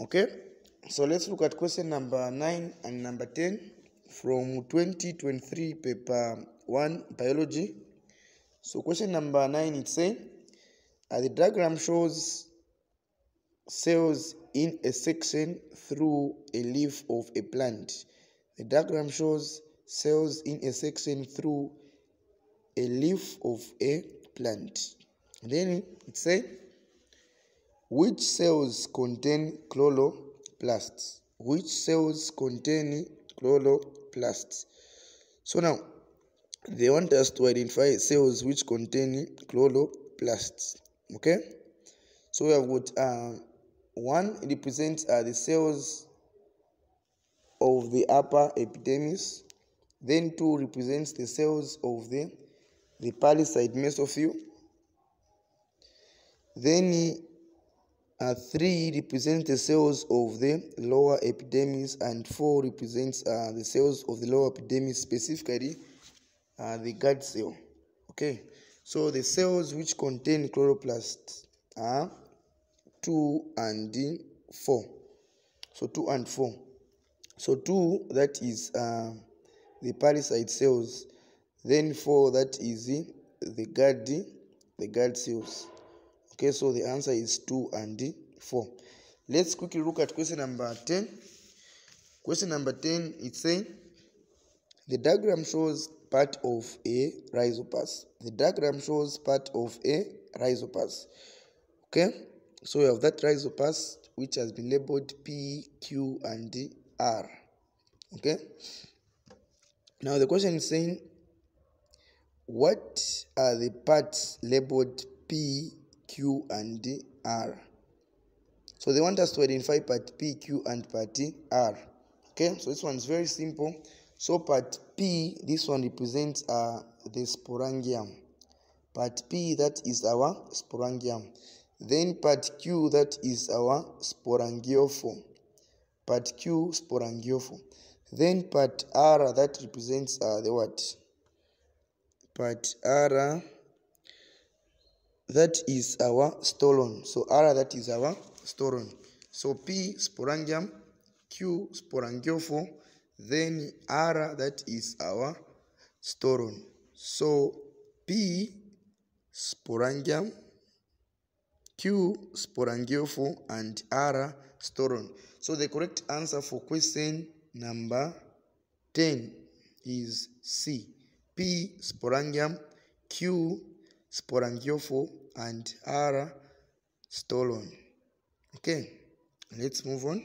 Okay, so let's look at question number 9 and number 10 from 2023 paper 1 biology. So question number 9 it's saying uh, the diagram shows cells in a section through a leaf of a plant. The diagram shows cells in a section through a leaf of a plant. Then it says which cells contain chloroplasts? Which cells contain chloroplasts? So now, they want us to identify cells which contain chloroplasts. Okay? So we have got uh, one represents uh, the cells of the upper epidermis. Then two represents the cells of the the palisade mesophyll. Then uh, 3 represents the cells of the lower epidermis and 4 represents uh, the cells of the lower epidermis, specifically uh, the guard cell. Okay, so the cells which contain chloroplasts are 2 and 4. So 2 and 4. So 2 that is uh, the palisade cells, then 4 that is the guard, the guard cells. Okay, so the answer is 2 and 4. Let's quickly look at question number 10. Question number 10, it's saying the diagram shows part of a rhizopus. The diagram shows part of a rhizopus. Okay, so we have that rhizopus which has been labeled P, Q, and R. Okay, now the question is saying what are the parts labeled P, Q, and R. So they want us to identify part P, Q, and part R. Okay, so this one is very simple. So part P, this one represents uh, the sporangium. Part P, that is our sporangium. Then part Q, that is our sporangiophore. Part Q, sporangiophore. Then part R, that represents uh, the what? Part R that is our stolon. So R that is our stolon. So P sporangium, Q sporangiophore, then R that is our stolon. So P sporangium, Q sporangiophore, and R stolon. So the correct answer for question number 10 is C. P sporangium, Q sporangiophore and R stolon. Okay, let's move on.